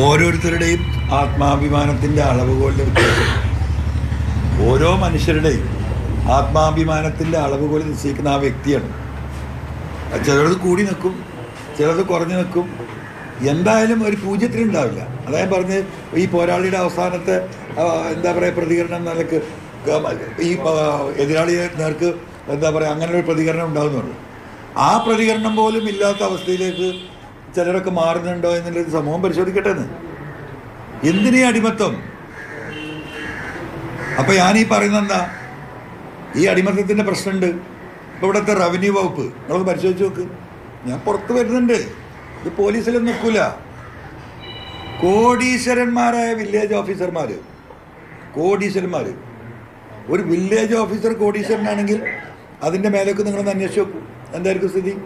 ഓരോരുത്തരുടെയും ആത്മാഭിമാനത്തിന്റെ അളവുകോലിന്റെ വ്യത്യാസം ഓരോ മനുഷ്യരുടെയും ആത്മാഭിമാനത്തിന്റെ അളവുകോൽ നിശ്ചയിക്കുന്ന ആ വ്യക്തിയാണ്. ചിലത് കൂടി നിൽക്കും ചിലത് കുറഞ്ഞു നിൽക്കും. എന്തായാലും ഒരു പൂജ്യത്തിനുണ്ടാവില്ല അതായത് പറഞ്ഞ് ഈ പോരാളിയുടെ അവസാനത്തെ എന്താ പറയുക പ്രതികരണം നിലയ്ക്ക് ഈ എതിരാളിയെ നേർക്ക് എന്താ പറയുക അങ്ങനെ ഒരു പ്രതികരണം ഉണ്ടാകുന്നുള്ളൂ ആ പ്രതികരണം പോലും ഇല്ലാത്ത അവസ്ഥയിലേക്ക് ചിലരൊക്കെ മാറുന്നുണ്ടോ എന്നുള്ളൊരു സമൂഹം പരിശോധിക്കട്ടെ എന്ന്. എന്തിനീ അടിമത്തം? അപ്പൊ ഞാൻ ഈ പറയുന്നത് എന്താ ഈ അടിമത്തത്തിന്റെ പ്രശ്നമുണ്ട്. ഇപ്പൊ ഇവിടുത്തെ റവന്യൂ വകുപ്പ് നിങ്ങളൊന്ന് പരിശോധിച്ച് നോക്ക്. ഞാൻ പുറത്ത് വരുന്നുണ്ട്. ഇത് പോലീസിലൊന്നും നിൽക്കൂല. കോടീശ്വരന്മാരായ വില്ലേജ് ഓഫീസർമാര് കോടീശ്വരന്മാർ ഒരു വില്ലേജ് ഓഫീസർ കോടീശ്വരനാണെങ്കിൽ അതിന്റെ മേലേക്ക് നിങ്ങളൊന്ന് അന്വേഷിച്ച് നോക്കൂ. എന്തായിരിക്കും സ്ഥിതി?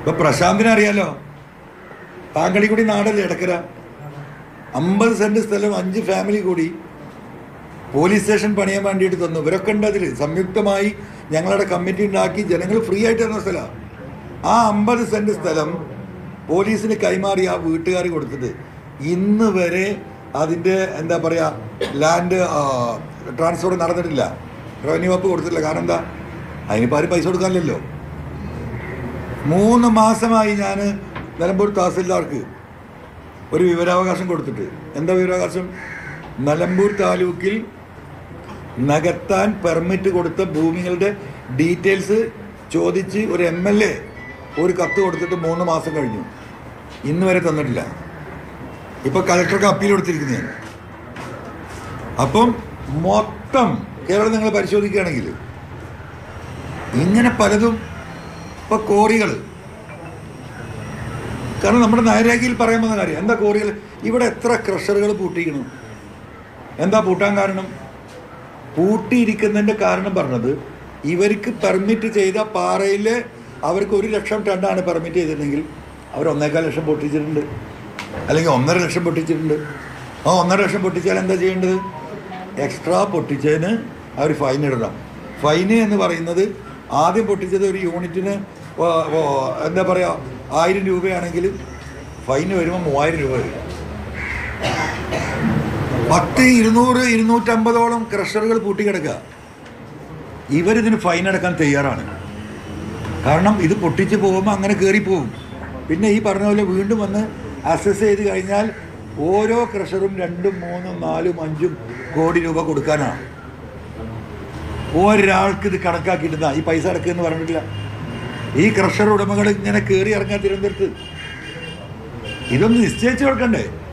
ഇപ്പൊ പ്രശാന്തിനെ അറിയാലോ താങ്കളി കൂടി നാടല്ലേ ഇടക്കര? അമ്പത് സെന്റ് സ്ഥലം അഞ്ച് ഫാമിലി കൂടി പോലീസ് സ്റ്റേഷൻ പണിയാൻ വേണ്ടിയിട്ട് തന്നു. ഇവരൊക്കെ ഉണ്ട് അതിൽ സംയുക്തമായി ഞങ്ങളുടെ കമ്മിറ്റി ഉണ്ടാക്കി. ജനങ്ങൾ ഫ്രീ ആയിട്ട് തന്ന സ്ഥലമാണ് ആ അമ്പത് സെന്റ് സ്ഥലം പോലീസിന് കൈമാറി ആ വീട്ടുകാർ കൊടുത്തിട്ട് ഇന്ന് വരെ അതിന്റെ എന്താ പറയുക ലാൻഡ് ട്രാൻസ്ഫർ നടന്നിട്ടില്ല. റവന്യൂ വകുപ്പ് കൊടുത്തിട്ടില്ല. കാരണം എന്താ? അതിനിപ്പോൾ ആരും പൈസ കൊടുക്കാനില്ലല്ലോ. മൂന്ന് മാസമായി ഞാൻ നിലമ്പൂർ തഹസിൽദാർക്ക് ഒരു വിവരാവകാശം കൊടുത്തിട്ട്. എന്താ വിവരാവകാശം? നിലമ്പൂർ താലൂക്കിൽ നികത്താൻ പെർമിറ്റ് കൊടുത്ത ഭൂമികളുടെ ഡീറ്റെയിൽസ് ചോദിച്ച് ഒരു എം എൽ എ ഒരു കത്ത് കൊടുത്തിട്ട് മൂന്ന് മാസം കഴിഞ്ഞു. ഇന്ന് വരെ തന്നിട്ടില്ല. ഇപ്പോൾ കളക്ടർക്ക് അപ്പീൽ കൊടുത്തിരിക്കുന്നതാണ് അപ്പം മൊത്തം കേരളം നിങ്ങൾ പരിശോധിക്കുകയാണെങ്കിൽ ഇങ്ങനെ പലതും ഇപ്പൊ കോറികൾ കാരണം നമ്മുടെ നയരേഖയിൽ പറയാൻ വന്ന കാര്യം എന്താ കോറികൾ? ഇവിടെ എത്ര ക്രഷറുകൾ പൂട്ടിക്കണം എന്താ പൂട്ടാൻ കാരണം? പൂട്ടിയിരിക്കുന്നതിന്റെ കാരണം പറഞ്ഞത് ഇവർക്ക് പെർമിറ്റ് ചെയ്ത പാറയിൽ അവർക്ക് ഒരു ലക്ഷം ടണ്ണാണ് പെർമിറ്റ് ചെയ്തിട്ടുണ്ടെങ്കിൽ അവർ ഒന്നേക്കാൽ ലക്ഷം പൊട്ടിച്ചിട്ടുണ്ട്. അല്ലെങ്കിൽ ഒന്നര ലക്ഷം പൊട്ടിച്ചിട്ടുണ്ട്. ആ ഒന്നര ലക്ഷം പൊട്ടിച്ചാൽ എന്താ ചെയ്യേണ്ടത്? എക്സ്ട്രാ പൊട്ടിച്ചതിന് അവർ ഫൈൻ ഇടണം. ഫൈന് എന്ന് പറയുന്നത് ആദ്യം പൊട്ടിച്ചത് ഒരു യൂണിറ്റിന് എന്താ പറയുക ആയിരം രൂപയാണെങ്കിൽ ഫൈന് വരുമ്പോൾ മൂവായിരം രൂപ വരും. പത്ത് ഇരുന്നൂറ് ഇരുന്നൂറ്റമ്പതോളം ക്രഷറുകൾ പൂട്ടിക്കിടക്കുക. ഇവരിതിന് ഫൈൻ അടക്കാൻ തയ്യാറാണ്. കാരണം ഇത് പൊട്ടിച്ച് പോകുമ്പോൾ അങ്ങനെ കയറിപ്പോകും പോകും. പിന്നെ ഈ പറഞ്ഞ പോലെ വീണ്ടും വന്ന് അസസ് ചെയ്ത് കഴിഞ്ഞാൽ ഓരോ ക്രഷറും രണ്ടും മൂന്നും നാലും അഞ്ചും കോടി രൂപ കൊടുക്കാനാണ്. ഒരാൾക്ക് ഇത് കണക്കാക്കിയിട്ടുണ്ടാ ഈ പൈസ അടക്കുമെന്ന് പറഞ്ഞിട്ടില്ല. ഈ ക്രഷർ ഉടമകൾ ഇങ്ങനെ കയറി ഇറങ്ങാൻ തിരുവനന്തപുരത്ത്. ഇതൊന്ന് നിശ്ചയിച്ചു കൊടുക്കണ്ടേ?